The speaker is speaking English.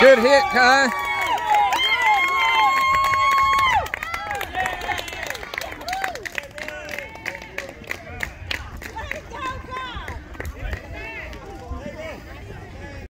Good hit, Kai.